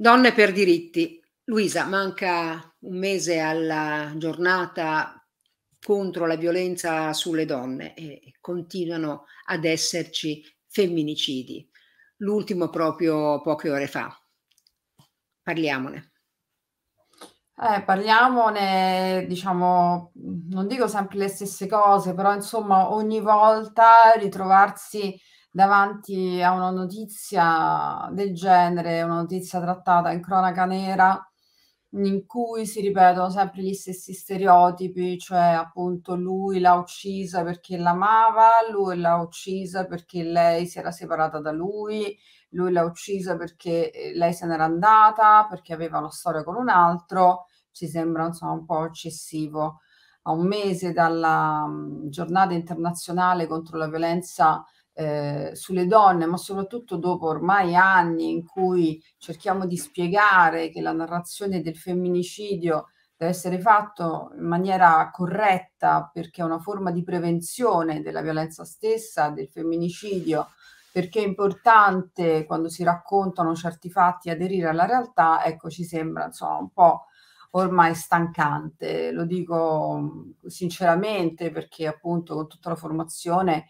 Donne per diritti. Luisa, manca un mese alla giornata contro la violenza sulle donne e continuano ad esserci femminicidi. L'ultimo proprio poche ore fa. Parliamone. Eh, parliamone, diciamo, non dico sempre le stesse cose, però insomma ogni volta ritrovarsi davanti a una notizia del genere, una notizia trattata in cronaca nera, in cui si ripetono sempre gli stessi stereotipi, cioè appunto lui l'ha uccisa perché l'amava, lui l'ha uccisa perché lei si era separata da lui, lui l'ha uccisa perché eh, lei se n'era andata, perché aveva una storia con un altro, ci sembra insomma un po' eccessivo. A un mese dalla um, giornata internazionale contro la violenza eh, sulle donne, ma soprattutto dopo ormai anni in cui cerchiamo di spiegare che la narrazione del femminicidio deve essere fatto in maniera corretta perché è una forma di prevenzione della violenza stessa, del femminicidio, perché è importante quando si raccontano certi fatti aderire alla realtà, ecco ci sembra insomma un po' ormai stancante, lo dico sinceramente perché appunto con tutta la formazione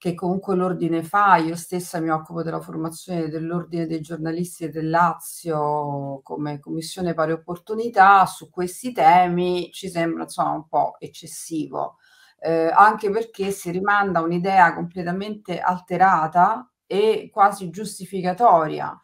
che comunque l'ordine fa, io stessa mi occupo della formazione dell'ordine dei giornalisti del Lazio come commissione pari opportunità, su questi temi ci sembra insomma un po' eccessivo, eh, anche perché si rimanda un'idea completamente alterata e quasi giustificatoria.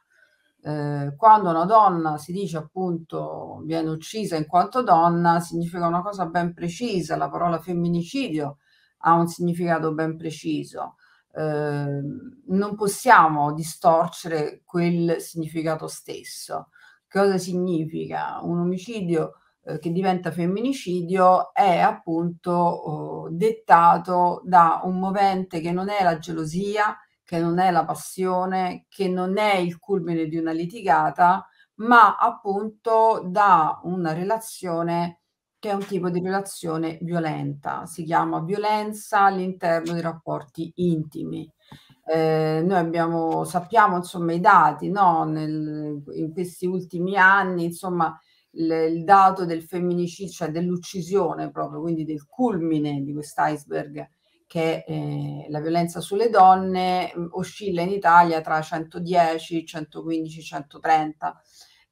Eh, quando una donna si dice appunto viene uccisa in quanto donna, significa una cosa ben precisa, la parola femminicidio ha un significato ben preciso. Eh, non possiamo distorcere quel significato stesso. Cosa significa? Un omicidio eh, che diventa femminicidio è appunto oh, dettato da un movente che non è la gelosia, che non è la passione, che non è il culmine di una litigata, ma appunto da una relazione che è un tipo di relazione violenta, si chiama violenza all'interno dei rapporti intimi. Eh, noi abbiamo, sappiamo insomma i dati, no? Nel, in questi ultimi anni, insomma, il, il dato del femminicidio, cioè dell'uccisione proprio, quindi del culmine di quest'iceberg che è eh, la violenza sulle donne, oscilla in Italia tra 110, 115, 130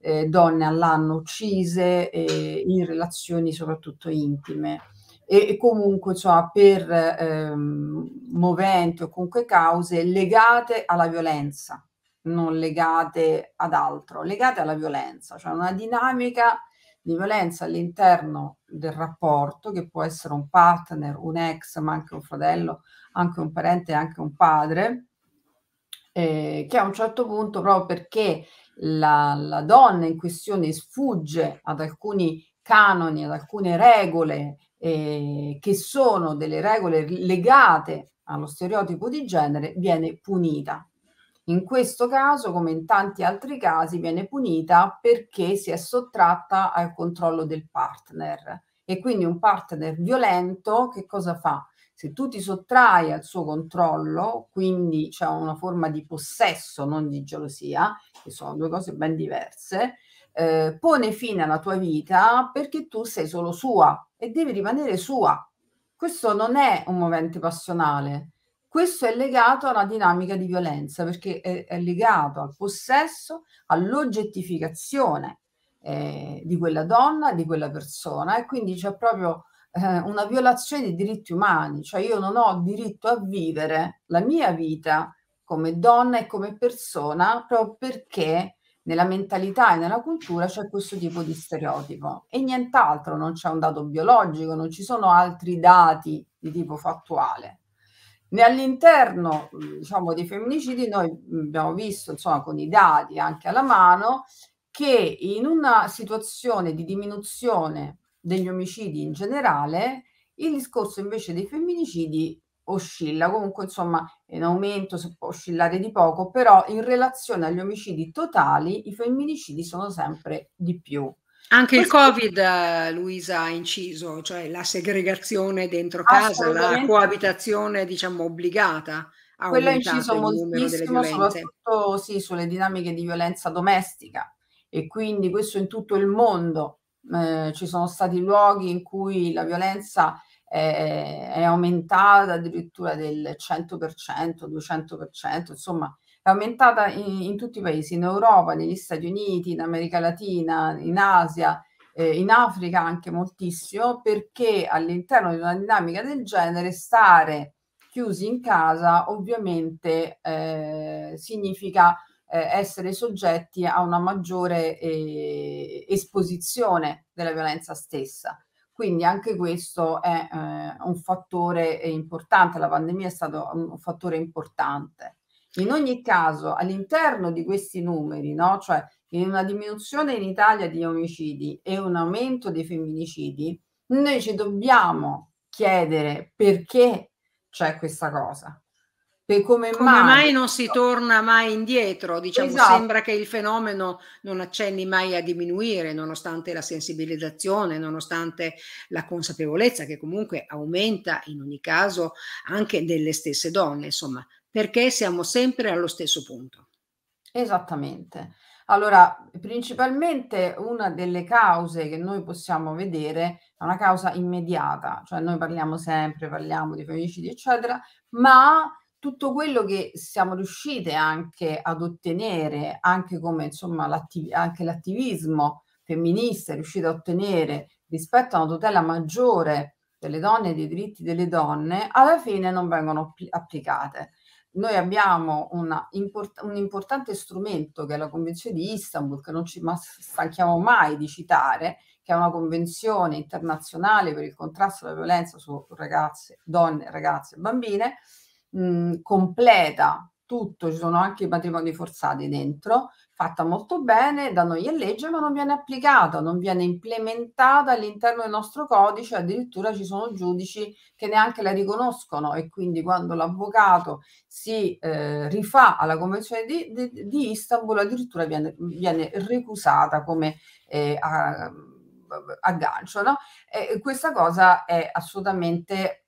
eh, donne all'anno uccise eh, in relazioni soprattutto intime. E, e comunque insomma, per ehm, moventi o comunque cause legate alla violenza, non legate ad altro, legate alla violenza, cioè una dinamica di violenza all'interno del rapporto che può essere un partner, un ex, ma anche un fratello, anche un parente, anche un padre, eh, che a un certo punto proprio perché la, la donna in questione sfugge ad alcuni canoni, ad alcune regole eh, che sono delle regole legate allo stereotipo di genere, viene punita. In questo caso, come in tanti altri casi, viene punita perché si è sottratta al controllo del partner. E quindi un partner violento che cosa fa? Se tu ti sottrai al suo controllo, quindi c'è una forma di possesso, non di gelosia, che sono due cose ben diverse, eh, pone fine alla tua vita perché tu sei solo sua e devi rimanere sua. Questo non è un movente passionale, questo è legato a una dinamica di violenza perché è, è legato al possesso, all'oggettificazione eh, di quella donna, di quella persona e quindi c'è proprio eh, una violazione dei diritti umani, cioè io non ho diritto a vivere la mia vita come donna e come persona proprio perché nella mentalità e nella cultura c'è questo tipo di stereotipo e nient'altro, non c'è un dato biologico, non ci sono altri dati di tipo fattuale. All'interno diciamo, dei femminicidi noi abbiamo visto insomma, con i dati anche alla mano che in una situazione di diminuzione degli omicidi in generale, il discorso invece dei femminicidi oscilla, comunque insomma in aumento, si può oscillare di poco, però in relazione agli omicidi totali i femminicidi sono sempre di più. Anche Questo... il Covid, Luisa, ha inciso, cioè la segregazione dentro casa, la coabitazione diciamo obbligata. Ha Quello ha inciso moltissimo, soprattutto sì, sulle dinamiche di violenza domestica e quindi questo in tutto il mondo. Eh, ci sono stati luoghi in cui la violenza è, è aumentata addirittura del 100%, 200%, insomma è aumentata in, in, tutti i paesi, in Europa, negli Stati Uniti, in America Latina, in Asia, eh, in Africa anche moltissimo, perché all'interno di una dinamica del genere stare chiusi in casa ovviamente eh, significa eh, essere soggetti a una maggiore eh, esposizione della violenza stessa. Quindi anche questo è eh, un fattore importante, la pandemia è stato un fattore importante. In ogni caso, all'interno di questi numeri, no? cioè in una diminuzione in Italia di omicidi e un aumento dei femminicidi, noi ci dobbiamo chiedere perché c'è questa cosa. Per come, come mai, mai, non si torna mai indietro? Diciamo, esatto. sembra che il fenomeno non accenni mai a diminuire, nonostante la sensibilizzazione, nonostante la consapevolezza che comunque aumenta in ogni caso anche delle stesse donne, insomma, perché siamo sempre allo stesso punto. Esattamente. Allora, principalmente una delle cause che noi possiamo vedere è una causa immediata, cioè noi parliamo sempre, parliamo di femminicidi, eccetera, ma tutto quello che siamo riuscite anche ad ottenere, anche come insomma l'attiv- anche l'attivismo femminista è riuscito a ottenere rispetto a una tutela maggiore delle donne e dei diritti delle donne, alla fine non vengono pl- applicate. Noi abbiamo import- un importante strumento che è la Convenzione di Istanbul, che non ci stanchiamo mai di citare, che è una convenzione internazionale per il contrasto alla violenza su ragazze, donne, ragazze e bambine, mh, completa tutto, ci sono anche i matrimoni forzati dentro, fatta molto bene, da noi è legge, ma non viene applicata, non viene implementata all'interno del nostro codice, addirittura ci sono giudici che neanche la riconoscono e quindi quando l'avvocato si eh, rifà alla Convenzione di, di, di, Istanbul addirittura viene, viene recusata come eh, aggancio. No? E questa cosa è assolutamente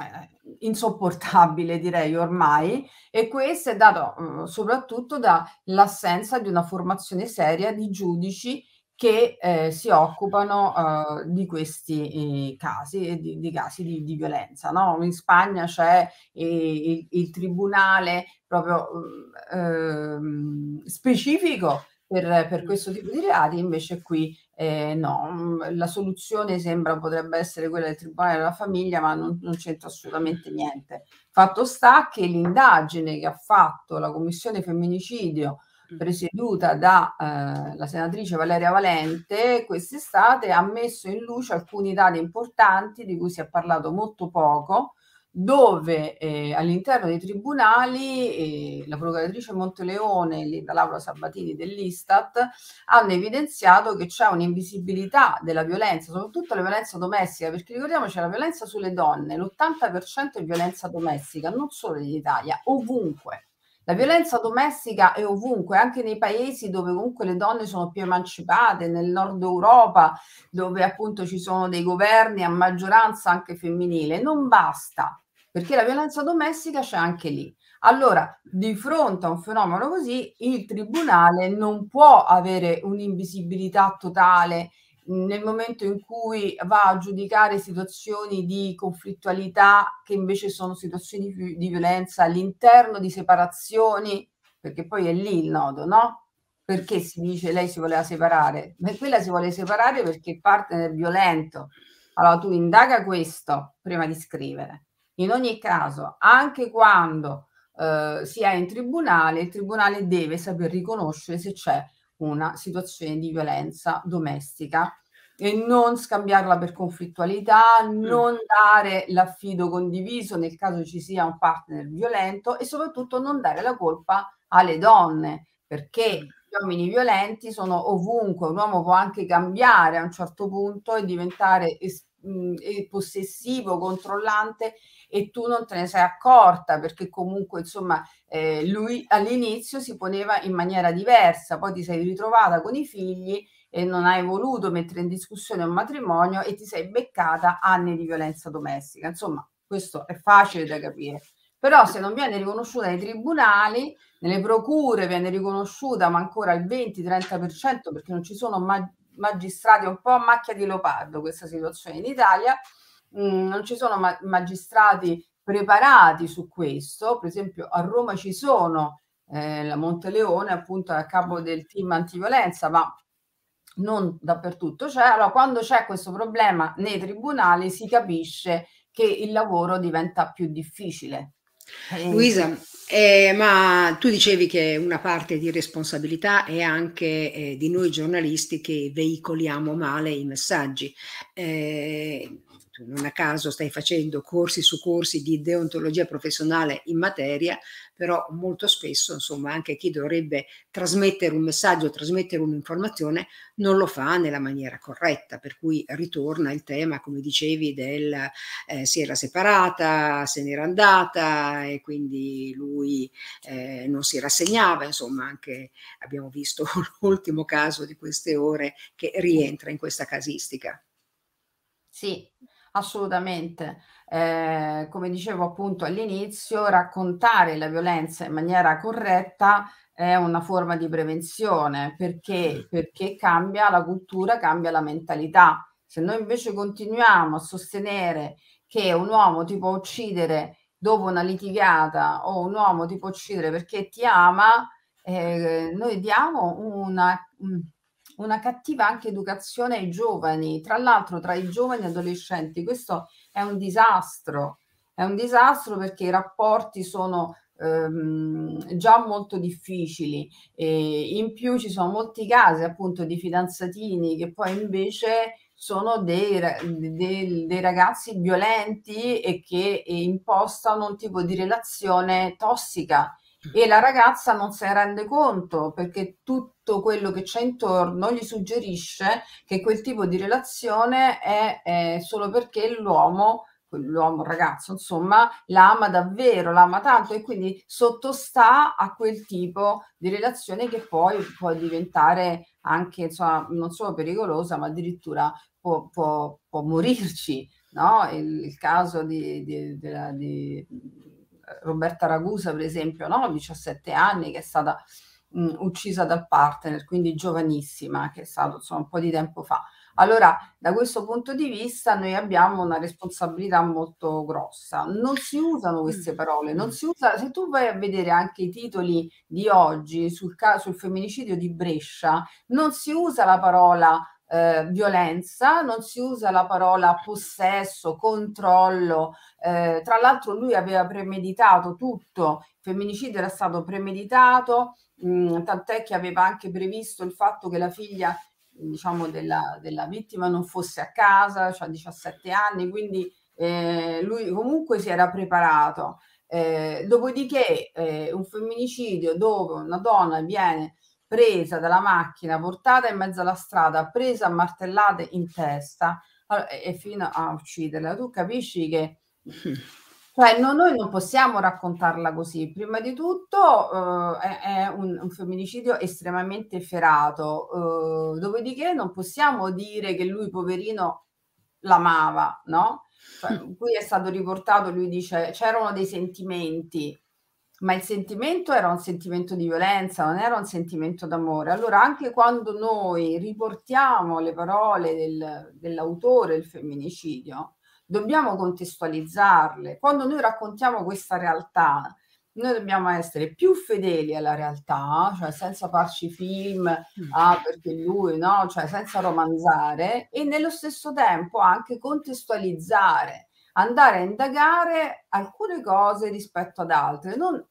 eh, insopportabile direi ormai e questo è dato mh, soprattutto dall'assenza di una formazione seria di giudici che eh, si occupano uh, di questi eh, casi, di, di casi di, di, violenza. No? In Spagna c'è eh, il, il, tribunale proprio ehm, specifico per, per, questo tipo di reati, invece qui eh, no, mm, la soluzione sembra potrebbe essere quella del Tribunale della Famiglia, ma non, non c'entra assolutamente niente. Fatto sta che l'indagine che ha fatto la Commissione Femminicidio mm. presieduta dalla eh, senatrice Valeria Valente quest'estate ha messo in luce alcuni dati importanti di cui si è parlato molto poco, dove eh, all'interno dei tribunali eh, la procuratrice Monteleone e la Laura Sabatini dell'Istat hanno evidenziato che c'è un'invisibilità della violenza, soprattutto la violenza domestica, perché ricordiamoci la violenza sulle donne, l'80% è violenza domestica, non solo in Italia, ovunque. La violenza domestica è ovunque, anche nei paesi dove comunque le donne sono più emancipate, nel nord Europa, dove appunto ci sono dei governi a maggioranza anche femminile. Non basta, perché la violenza domestica c'è anche lì. Allora, di fronte a un fenomeno così, il tribunale non può avere un'invisibilità totale nel momento in cui va a giudicare situazioni di conflittualità che invece sono situazioni di violenza all'interno di separazioni, perché poi è lì il nodo, no? Perché si dice lei si voleva separare? Ma quella si vuole separare perché il partner è violento. Allora tu indaga questo prima di scrivere in ogni caso, anche quando eh, si è in tribunale, il tribunale deve saper riconoscere se c'è una situazione di violenza domestica e non scambiarla per conflittualità, mm. non dare l'affido condiviso nel caso ci sia un partner violento e soprattutto non dare la colpa alle donne, perché mm. gli uomini violenti sono ovunque, un uomo può anche cambiare a un certo punto e diventare es- mh, possessivo, controllante e tu non te ne sei accorta perché comunque insomma eh, lui all'inizio si poneva in maniera diversa, poi ti sei ritrovata con i figli e non hai voluto mettere in discussione un matrimonio e ti sei beccata anni di violenza domestica. Insomma, questo è facile da capire. Però se non viene riconosciuta nei tribunali, nelle procure viene riconosciuta, ma ancora il 20-30% perché non ci sono ma- magistrati, un po' a macchia di leopardo questa situazione in Italia, mh, mm, non ci sono ma- magistrati preparati su questo, per esempio a Roma ci sono eh, la Monteleone appunto a capo del team antiviolenza, ma non dappertutto c'è. Allora, quando c'è questo problema nei tribunali si capisce che il lavoro diventa più difficile. Luisa, eh, ma tu dicevi che una parte di responsabilità è anche eh, di noi giornalisti che veicoliamo male i messaggi. Eh, non a caso stai facendo corsi su corsi di deontologia professionale in materia, però molto spesso, insomma, anche chi dovrebbe trasmettere un messaggio, trasmettere un'informazione, non lo fa nella maniera corretta, per cui ritorna il tema, come dicevi, del eh, si era separata, se n'era andata e quindi lui eh, non si rassegnava, insomma, anche abbiamo visto l'ultimo caso di queste ore che rientra in questa casistica. Sì, Assolutamente. Eh, come dicevo appunto all'inizio, raccontare la violenza in maniera corretta è una forma di prevenzione perché, perché cambia la cultura, cambia la mentalità. Se noi invece continuiamo a sostenere che un uomo ti può uccidere dopo una litigata o un uomo ti può uccidere perché ti ama, eh, noi diamo una, una cattiva anche educazione ai giovani, tra l'altro tra i giovani adolescenti. Questo è un disastro, è un disastro perché i rapporti sono ehm, già molto difficili e in più ci sono molti casi appunto di fidanzatini che poi invece sono dei, dei, dei ragazzi violenti e che impostano un tipo di relazione tossica e la ragazza non se ne rende conto perché tutto quello che c'è intorno gli suggerisce che quel tipo di relazione è, è solo perché l'uomo l'uomo ragazzo insomma l'ama davvero l'ama tanto e quindi sottostà a quel tipo di relazione che poi può diventare anche insomma non solo pericolosa ma addirittura può, può, può morirci no? il, il caso di, di, di, di Roberta Ragusa, per esempio, no? 17 anni, che è stata mh, uccisa dal partner, quindi giovanissima, che è stato insomma, un po' di tempo fa. Allora, da questo punto di vista, noi abbiamo una responsabilità molto grossa. Non si usano queste parole, non si usa, se tu vai a vedere anche i titoli di oggi sul, sul femminicidio di Brescia, non si usa la parola eh, violenza, non si usa la parola possesso, controllo. Eh, tra l'altro lui aveva premeditato tutto, il femminicidio era stato premeditato, mh, mm, tant'è che aveva anche previsto il fatto che la figlia diciamo della, della vittima non fosse a casa, cioè 17 anni, quindi eh, lui comunque si era preparato. Eh, dopodiché eh, un femminicidio dove una donna viene presa dalla macchina, portata in mezzo alla strada, presa a martellate in testa allora, e fino a ucciderla. Tu capisci che cioè, no, noi non possiamo raccontarla così. Prima di tutto eh, è, un, un, femminicidio estremamente ferato, eh, dopodiché non possiamo dire che lui, poverino, l'amava, no? Cioè, qui è stato riportato, lui dice, c'erano dei sentimenti, ma il sentimento era un sentimento di violenza, non era un sentimento d'amore. Allora, anche quando noi riportiamo le parole del, dell'autore del femminicidio, dobbiamo contestualizzarle. Quando noi raccontiamo questa realtà, noi dobbiamo essere più fedeli alla realtà, cioè senza farci film, mm. ah, perché lui, no, cioè senza romanzare, e nello stesso tempo anche contestualizzare, andare a indagare alcune cose rispetto ad altre, non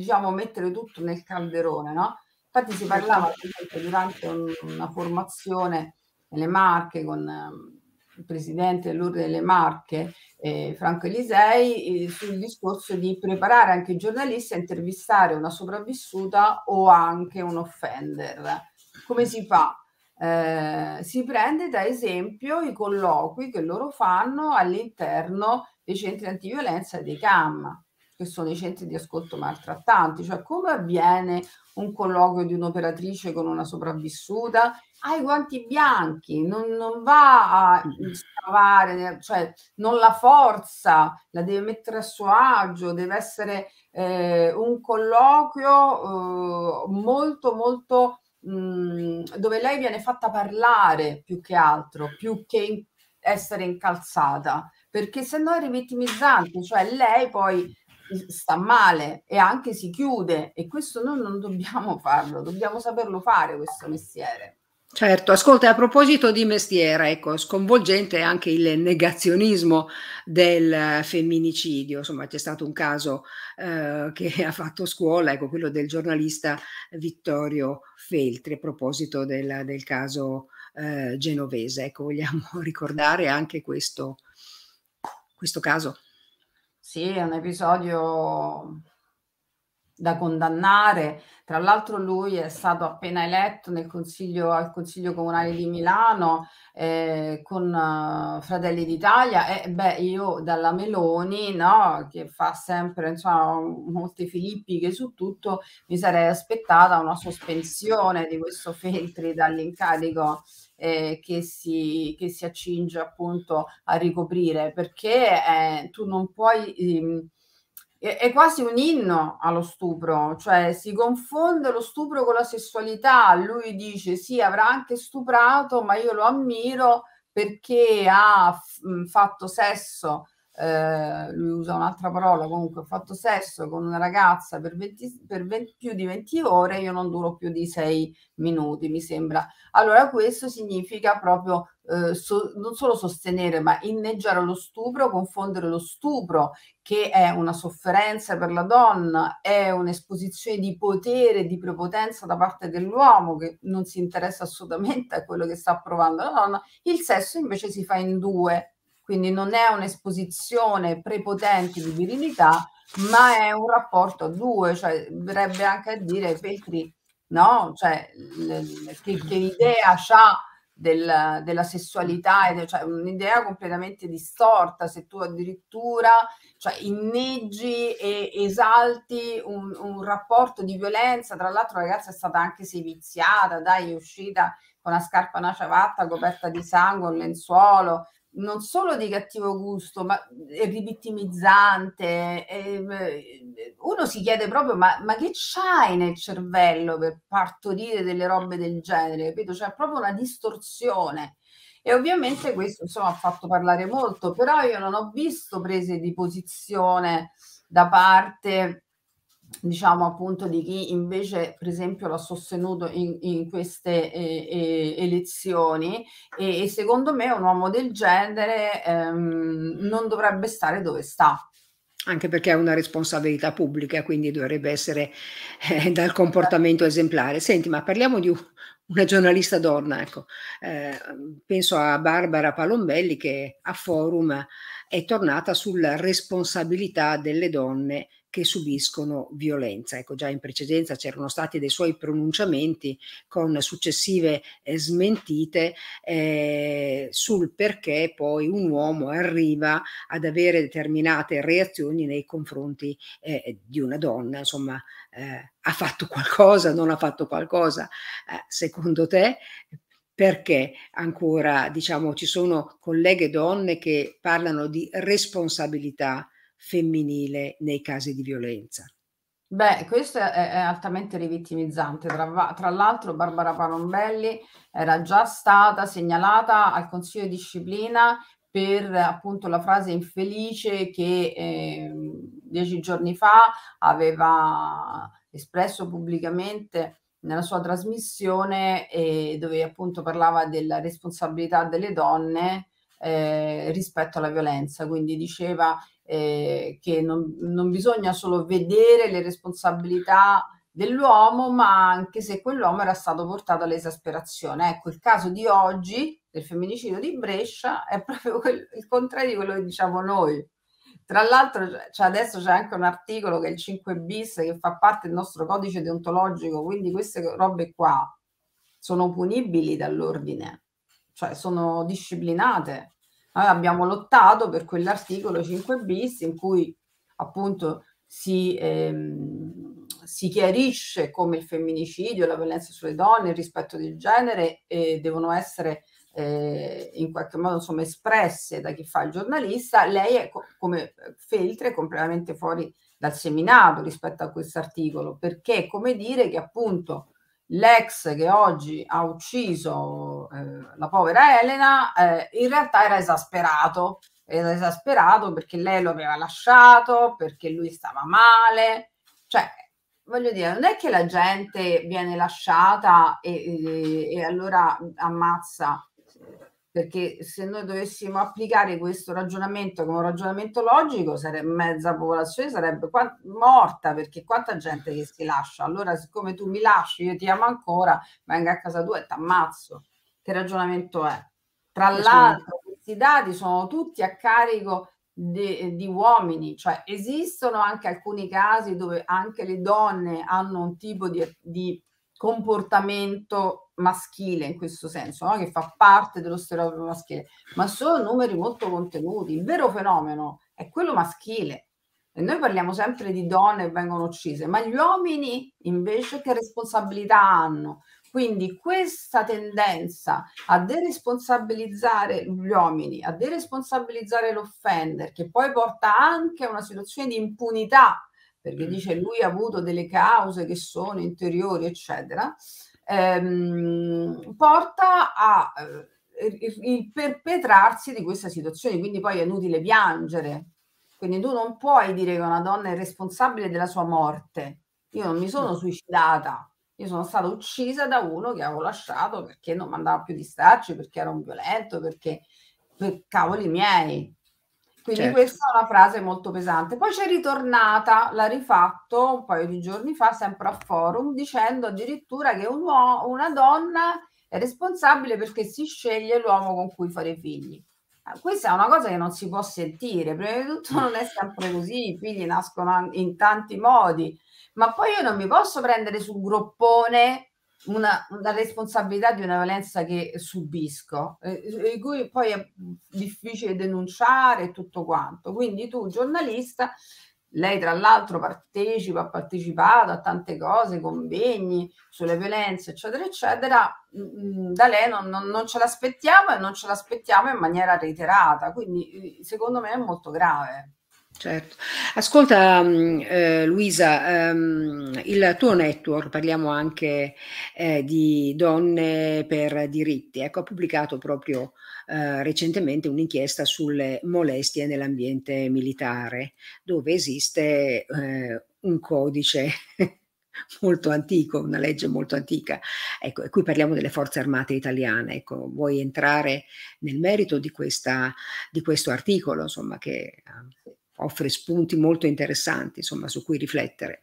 diciamo, mettere tutto nel calderone, no? Infatti si parlava esempio, durante un, una formazione nelle Marche con eh, il presidente dell'Ordine delle Marche, eh, Franco Elisei, eh, sul discorso di preparare anche i giornalisti a intervistare una sopravvissuta o anche un offender. Come si fa? Eh, si prende da esempio i colloqui che loro fanno all'interno dei centri antiviolenza dei CAM che sono i centri di ascolto maltrattanti, cioè come avviene un colloquio di un'operatrice con una sopravvissuta, ha i guanti bianchi, non, non va a scavare, cioè non la forza, la deve mettere a suo agio, deve essere eh, un colloquio eh, molto molto mh, mm, dove lei viene fatta parlare più che altro, più che in, essere incalzata, perché se no è rivittimizzante, cioè lei poi sta male e anche si chiude e questo noi non dobbiamo farlo, dobbiamo saperlo fare questo mestiere. Certo, ascolta, a proposito di mestiere, ecco, sconvolgente anche il negazionismo del femminicidio. Insomma, c'è stato un caso eh, che ha fatto scuola, ecco, quello del giornalista Vittorio Feltri, a proposito del, del caso eh, genovese. Ecco, vogliamo ricordare anche questo, questo caso. Sì, è un episodio da condannare. Tra l'altro lui è stato appena eletto nel consiglio, al Consiglio Comunale di Milano eh, con uh, Fratelli d'Italia e beh, io dalla Meloni, no, che fa sempre insomma, molte filippiche su tutto, mi sarei aspettata una sospensione di questo Feltri dall'incarico eh, che, si, che si accinge appunto a ricoprire perché eh, tu non puoi... Ehm, è quasi un inno allo stupro, cioè si confonde lo stupro con la sessualità. Lui dice sì, avrà anche stuprato, ma io lo ammiro perché ha f- fatto sesso eh, lui usa un'altra parola, comunque ho fatto sesso con una ragazza per, 20, per 20, più di 20 ore, io non duro più di 6 minuti, mi sembra. Allora questo significa proprio eh, so, non solo sostenere, ma inneggiare lo stupro, confondere lo stupro, che è una sofferenza per la donna, è un'esposizione di potere, di prepotenza da parte dell'uomo che non si interessa assolutamente a quello che sta provando la donna, il sesso invece si fa in due quindi non è un'esposizione prepotente di virilità, ma è un rapporto a due, cioè verrebbe anche a dire Petri, no? Cioè, che, che idea ha del, della sessualità, cioè un'idea completamente distorta, se tu addirittura cioè, inneggi e esalti un, un, rapporto di violenza, tra l'altro la ragazza è stata anche seviziata, dai, è uscita con una scarpa, una ciabatta coperta di sangue, un lenzuolo, non solo di cattivo gusto, ma è rivittimizzante. È, uno si chiede proprio: ma, ma, che c'hai nel cervello per partorire delle robe del genere? Capito? C'è proprio una distorsione. E ovviamente questo insomma ha fatto parlare molto, però io non ho visto prese di posizione da parte diciamo appunto di chi invece per esempio l'ha sostenuto in, in queste eh, eh, elezioni e, e, secondo me un uomo del genere ehm, non dovrebbe stare dove sta anche perché ha una responsabilità pubblica, quindi dovrebbe essere eh, dal comportamento esemplare. Senti, ma parliamo di una giornalista donna, ecco. Eh, penso a Barbara Palombelli che a Forum è tornata sulla responsabilità delle donne che subiscono violenza. Ecco, già in precedenza c'erano stati dei suoi pronunciamenti con successive eh, smentite eh, sul perché poi un uomo arriva ad avere determinate reazioni nei confronti eh, di una donna. Insomma, eh, ha fatto qualcosa, non ha fatto qualcosa? Eh, secondo te? perché ancora diciamo ci sono colleghe donne che parlano di responsabilità femminile nei casi di violenza. Beh, questo è, è altamente rivittimizzante. Tra, tra, l'altro, Barbara Palombelli era già stata segnalata al Consiglio di disciplina per appunto la frase infelice che eh, dieci giorni fa aveva espresso pubblicamente nella sua trasmissione eh, dove appunto parlava della responsabilità delle donne eh, rispetto alla violenza. Quindi diceva eh, che non, non bisogna solo vedere le responsabilità dell'uomo, ma anche se quell'uomo era stato portato all'esasperazione. Ecco, il caso di oggi del femminicidio di Brescia è proprio quel, il contrario di quello che diciamo noi. Tra l'altro, cioè adesso c'è anche un articolo che è il 5 bis che fa parte del nostro codice deontologico, quindi queste robe qua sono punibili dall'ordine, cioè sono disciplinate. Noi abbiamo lottato per quell'articolo 5 bis in cui appunto si, ehm, si chiarisce come il femminicidio, la violenza sulle donne, il rispetto del genere eh, devono essere eh, in qualche modo insomma, espresse da chi fa il giornalista, lei è co- come Feltre completamente fuori dal seminato rispetto a questo articolo, perché è come dire che appunto l'ex che oggi ha ucciso eh, la povera Elena eh, in realtà era esasperato, era esasperato perché lei lo aveva lasciato, perché lui stava male, cioè voglio dire, non è che la gente viene lasciata e, e, e allora ammazza perché se noi dovessimo applicare questo ragionamento come un ragionamento logico, sarebbe, mezza popolazione sarebbe qua, morta, perché quanta gente che si lascia, allora siccome tu mi lasci, io ti amo ancora, venga a casa tua e ti ammazzo. Che ragionamento è? Tra l'altro, questi dati sono tutti a carico di, di uomini, cioè esistono anche alcuni casi dove anche le donne hanno un tipo di, di comportamento maschile in questo senso, no? che fa parte dello stereotipo maschile, ma sono numeri molto contenuti. Il vero fenomeno è quello maschile. E noi parliamo sempre di donne che vengono uccise, ma gli uomini invece che responsabilità hanno? Quindi questa tendenza a deresponsabilizzare gli uomini, a deresponsabilizzare l'offender, che poi porta anche a una situazione di impunità perché dice lui ha avuto delle cause che sono interiori, eccetera, ehm, porta a eh, il perpetrarsi di questa situazione, quindi poi è inutile piangere. Quindi tu non puoi dire che una donna è responsabile della sua morte. Io non mi sono suicidata, io sono stata uccisa da uno che avevo lasciato perché non mandava più di starci, perché era un violento, perché per cavoli miei. Quindi certo. questa è una frase molto pesante. Poi c'è ritornata, l'ha rifatto un paio di giorni fa, sempre a forum, dicendo addirittura che un uomo, una donna è responsabile perché si sceglie l'uomo con cui fare figli. Ah, questa è una cosa che non si può sentire. Prima di tutto non è sempre così, i figli nascono in tanti modi, ma poi io non mi posso prendere sul groppone una, una, responsabilità di una violenza che subisco, eh, di cui poi è difficile denunciare e tutto quanto. Quindi tu, giornalista, lei tra l'altro partecipa, ha partecipato a tante cose, convegni sulle violenze, eccetera, eccetera, mm, mm, da lei non, non, non ce l'aspettiamo e non ce l'aspettiamo in maniera reiterata, quindi eh, secondo me è molto grave. Certo. Ascolta, mm, eh, Luisa, ehm, il tuo network, parliamo anche eh, di donne per diritti, ecco, ha pubblicato proprio eh, recentemente un'inchiesta sulle molestie nell'ambiente militare, dove esiste eh, un codice molto antico, una legge molto antica. Ecco, e qui parliamo delle forze armate italiane. Ecco, vuoi entrare nel merito di, questa, di questo articolo, insomma, che offre spunti molto interessanti, insomma, su cui riflettere.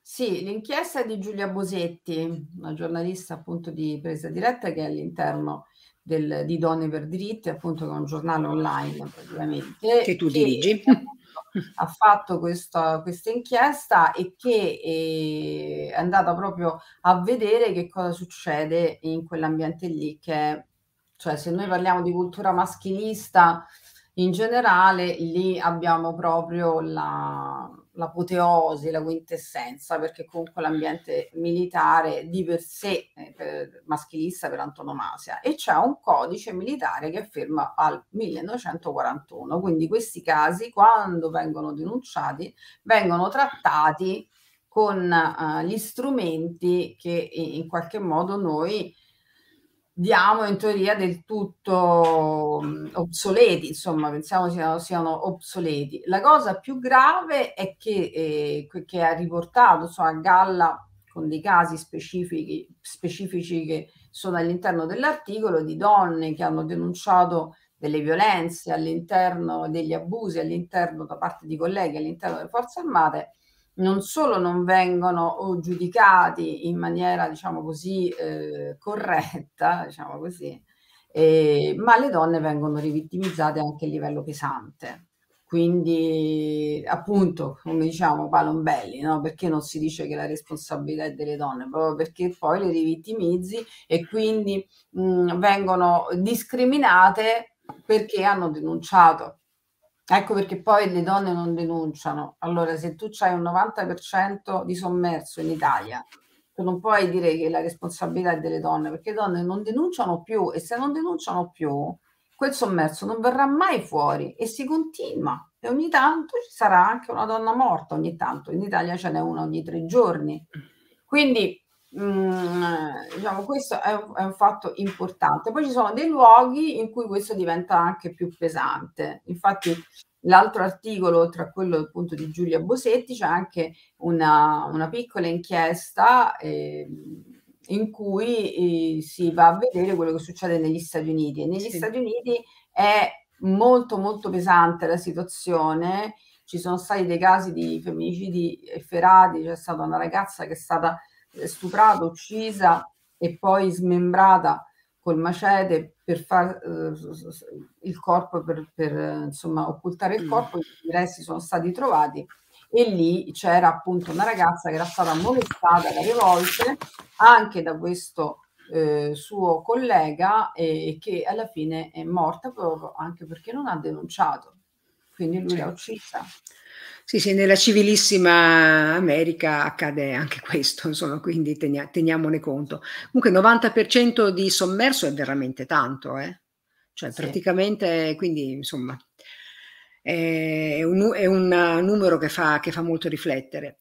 Sì, l'inchiesta di Giulia Bosetti, una giornalista appunto di presa diretta che è all'interno del, di Donne per Diritti, appunto che è un giornale online praticamente. Che tu che dirigi. Ha fatto questa, questa inchiesta e che è andata proprio a vedere che cosa succede in quell'ambiente lì, che cioè se noi parliamo di cultura maschilista, in generale lì abbiamo proprio la, l'apoteosi, la quintessenza, perché comunque l'ambiente militare di per sé è per, maschilista per antonomasia e c'è un codice militare che ferma al 1941, quindi questi casi quando vengono denunciati vengono trattati con uh, gli strumenti che in qualche modo noi diamo in teoria del tutto obsoleti, insomma, pensiamo siano, siano obsoleti. La cosa più grave è che, eh, che ha riportato insomma, Galla con dei casi specifici, specifici che sono all'interno dell'articolo di donne che hanno denunciato delle violenze all'interno degli abusi all'interno da parte di colleghi all'interno delle forze armate non solo non vengono giudicati in maniera, diciamo così, eh, corretta, diciamo così, eh, ma le donne vengono rivittimizzate anche a livello pesante. Quindi, appunto, come diciamo, palombelli, no? Perché non si dice che la responsabilità è delle donne? Proprio perché poi le rivittimizzi e quindi mh, vengono discriminate perché hanno denunciato Ecco perché poi le donne non denunciano. Allora, se tu hai un 90% di sommerso in Italia, tu non puoi dire che la responsabilità è delle donne, perché le donne non denunciano più e se non denunciano più, quel sommerso non verrà mai fuori e si continua. E ogni tanto ci sarà anche una donna morta, ogni tanto. In Italia ce n'è una ogni tre giorni. Quindi Mhmm, diciamo questo è un, è un fatto importante. Poi ci sono dei luoghi in cui questo diventa anche più pesante. Infatti l'altro articolo, oltre a quello appunto di Giulia Bosetti, c'è anche una, una piccola inchiesta eh, in cui eh, si va a vedere quello che succede negli Stati Uniti. E negli sì. Stati Uniti è molto molto pesante la situazione. Ci sono stati dei casi di femminicidi efferati, c'è stata una ragazza che è stata stuprata, uccisa e poi smembrata col macete per far eh, il corpo, per, per insomma occultare il mm. corpo, i resti sono stati trovati e lì c'era appunto una ragazza che era stata molestata varie volte anche da questo eh, suo collega e che alla fine è morta proprio anche perché non ha denunciato. Quindi lui l'ha uccisa. Sì, sì, nella civilissima America accade anche questo, insomma, quindi tenia- teniamone conto. Comunque 90% di sommerso è veramente tanto, eh? Cioè sì. praticamente, quindi insomma, è un, è un numero che fa, che fa, molto riflettere.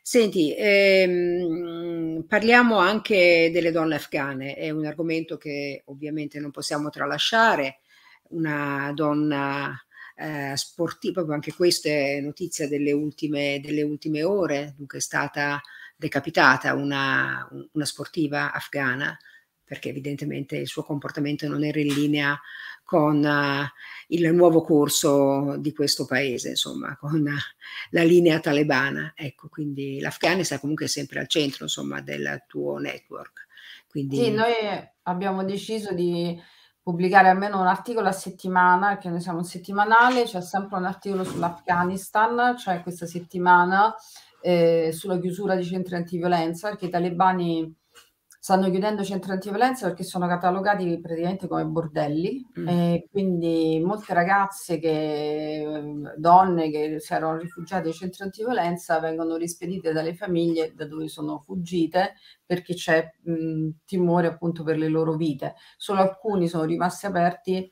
Senti, ehm, parliamo anche delle donne afghane, è un argomento che ovviamente non possiamo tralasciare, una donna eh, sportiva, proprio anche questa è notizia delle ultime, delle ultime ore, dunque è stata decapitata una, una sportiva afghana perché evidentemente il suo comportamento non era in linea con uh, il nuovo corso di questo paese, insomma, con uh, la linea talebana. Ecco, quindi l'Afghanistan è comunque sempre al centro, insomma, del tuo network. Quindi... Sì, noi abbiamo deciso di pubblicare almeno un articolo a settimana, che noi siamo un settimanale, c'è sempre un articolo sull'Afghanistan, cioè questa settimana eh, sulla chiusura di centri antiviolenza, perché i talebani stanno chiudendo centri antiviolenza perché sono catalogati praticamente come bordelli mm. e quindi molte ragazze che donne che si erano rifugiate nei centri antiviolenza vengono rispedite dalle famiglie da dove sono fuggite perché c'è mh, timore appunto per le loro vite. Solo alcuni sono rimasti aperti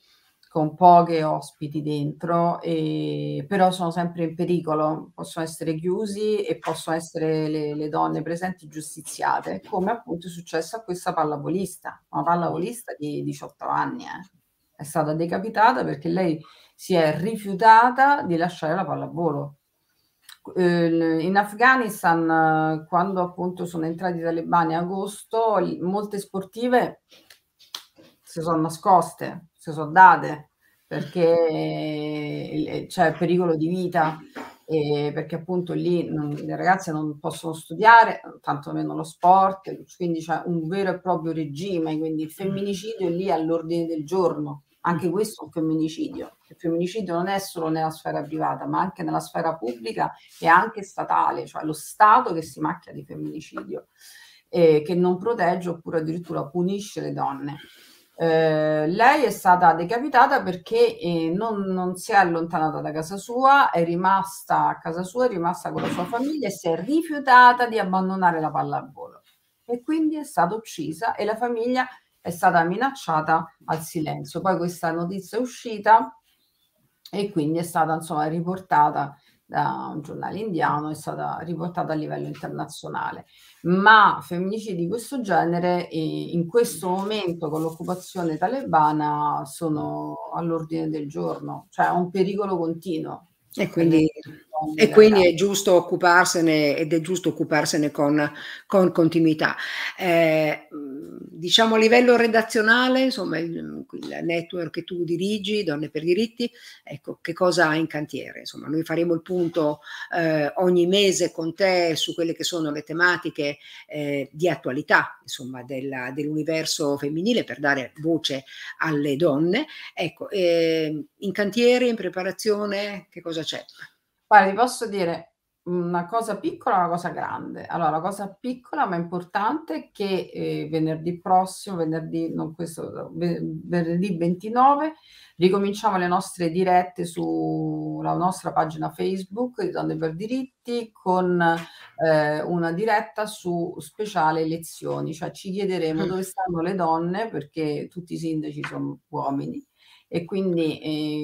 con poche ospiti dentro, e, però sono sempre in pericolo, possono essere chiusi e possono essere le, le donne presenti giustiziate, come appunto è successo a questa pallavolista, una pallavolista di 18 anni, eh. è stata decapitata perché lei si è rifiutata di lasciare la pallavolo. In Afghanistan, quando appunto sono entrati i talebani a agosto, molte sportive si sono nascoste, si sono date perché c'è pericolo di vita perché appunto lì non, le ragazze non possono studiare, tantomeno lo sport, quindi c'è un vero e proprio regime, quindi il femminicidio è lì all'ordine del giorno. Anche questo è un femminicidio. Il femminicidio non è solo nella sfera privata, ma anche nella sfera pubblica e anche statale, cioè lo Stato che si macchia di femminicidio, eh, che non protegge oppure addirittura punisce le donne. Eh, lei è stata decapitata perché eh, non, non, si è allontanata da casa sua, è rimasta a casa sua, è rimasta con la sua famiglia e si è rifiutata di abbandonare la pallavolo. E quindi è stata uccisa e la famiglia è stata minacciata al silenzio. Poi questa notizia è uscita e quindi è stata insomma riportata da un giornale indiano, è stata riportata a livello internazionale. Ma femminicidi di questo genere eh, in questo momento con l'occupazione talebana sono all'ordine del giorno, cioè è un pericolo continuo. E quindi, e quindi è giusto occuparsene ed è giusto occuparsene con, con continuità. Eh, diciamo a livello redazionale, insomma, il, il, network che tu dirigi, Donne per diritti, ecco, che cosa ha in cantiere? Insomma, noi faremo il punto eh, ogni mese con te su quelle che sono le tematiche eh, di attualità, insomma, della, dell'universo femminile per dare voce alle donne. Ecco, ehm, in cantiere, in preparazione, che cosa c'è? Guarda, ti posso dire, una cosa piccola e una cosa grande. Allora, la cosa piccola ma importante è che, ehm, venerdì prossimo, venerdì non questo, ve venerdì 29, ricominciamo le nostre dirette sulla nostra pagina Facebook di Donne per Diritti con, ehm, una diretta su speciale elezioni, cioè ci chiederemo Mh. dove stanno le donne, perché tutti i sindaci sono uomini e quindi,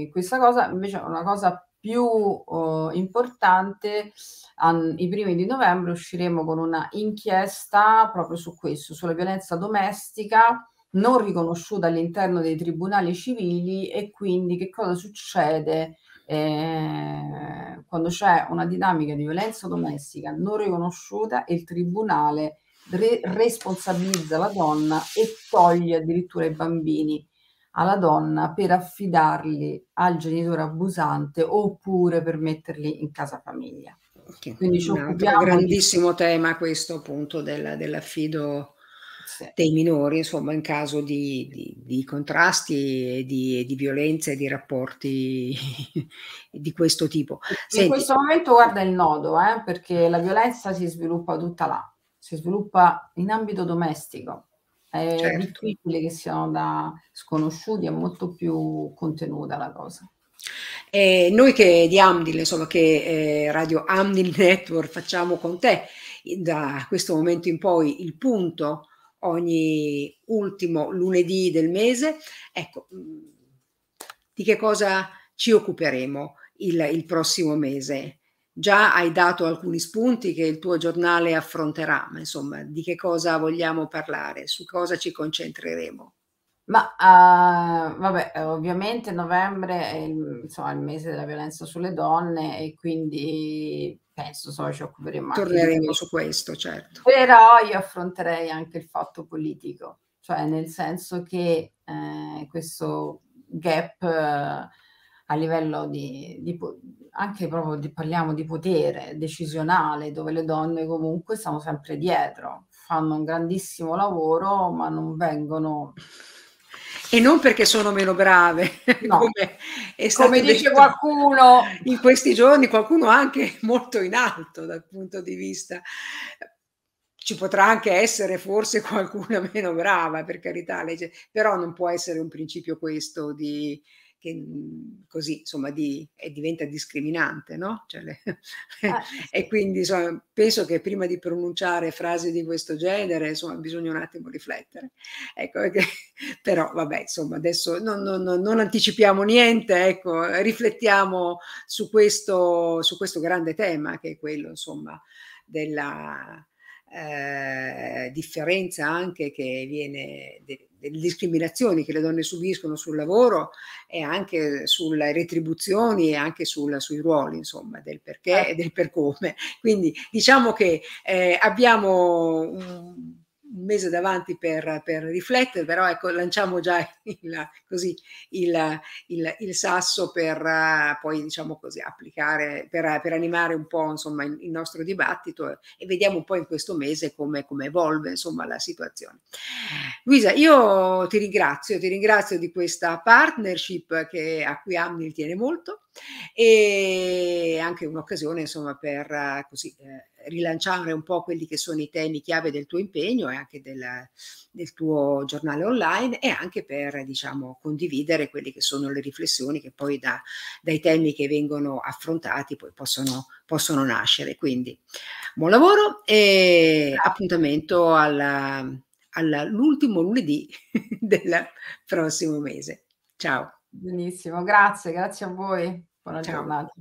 ehm, questa cosa invece è una cosa più, uhm, importante, an i primi di novembre usciremo con una inchiesta proprio su questo, sulla violenza domestica non riconosciuta all'interno dei tribunali civili e quindi che cosa succede, ehm, quando c'è una dinamica di violenza domestica non riconosciuta e il tribunale re responsabilizza la donna e toglie addirittura i bambini alla donna per affidarli al genitore abusante oppure per metterli in casa famiglia. Okay. Quindi ci Un occupiamo di grandissimo tema questo appunto del dell'affido Sì. dei minori, insomma, in caso di di di contrasti e di di violenza e di rapporti di questo tipo. In Senti questo momento guarda il nodo, eh, perché la violenza si sviluppa tutta là, si sviluppa in ambito domestico. È Certo. difficile che siano da sconosciuti, è molto più contenuta la cosa. E noi che di Amdil, insomma che, ehm, Radio Amdil Network facciamo con te, da questo momento in poi il punto ogni ultimo lunedì del mese, ecco, mhmm, di che cosa ci occuperemo il il prossimo mese? Già hai dato alcuni spunti che il tuo giornale affronterà, ma insomma di che cosa vogliamo parlare? Su cosa ci concentreremo? Ma, uhm, vabbè, ovviamente novembre è il insomma il mese della violenza sulle donne e quindi penso, insomma, ci occuperemo Torneremo su questo, certo. Però io affronterei anche il fatto politico, cioè nel senso che, ehm, questo gap a livello di di anche proprio di parliamo di potere decisionale, dove le donne comunque stanno sempre dietro, fanno un grandissimo lavoro, ma non vengono E non perché sono meno brave, No, come come dice qualcuno. in questi giorni, qualcuno anche molto in alto dal punto di vista. Ci potrà anche essere forse qualcuna meno brava, per carità, legge però non può essere un principio questo di che, mhmm, così insomma di e diventa discriminante, no, cioè le Eh, e quindi insomma penso che prima di pronunciare frasi di questo genere, insomma, bisogna un attimo riflettere. Ecco, perché però vabbè, insomma, adesso non non non anticipiamo niente, ecco, riflettiamo su questo su questo grande tema che è quello, insomma, della, ehm, differenza anche che viene de delle discriminazioni che le donne subiscono sul lavoro e anche sulle retribuzioni e anche sul sui ruoli insomma, del perché e Certo. del per come. Quindi diciamo che, ehm, abbiamo un un mese davanti per per riflettere, però ecco lanciamo già il così il il il sasso per poi diciamo così applicare per per animare un po' insomma il il nostro dibattito e vediamo un po' in questo mese come come evolve insomma la situazione. Luisa, io ti ringrazio, ti ringrazio di questa partnership che a cui Amdil tiene molto, e anche un'occasione insomma per così, ehm, rilanciare un po' quelli che sono i temi chiave del tuo impegno e anche del del tuo giornale online e anche per, diciamo, condividere quelle che sono le riflessioni che poi da dai temi che vengono affrontati poi possono possono nascere. Quindi buon lavoro e appuntamento alla alla l'ultimo lunedì del prossimo mese. Ciao. Benissimo, grazie, grazie a voi. Buona Ciao. giornata.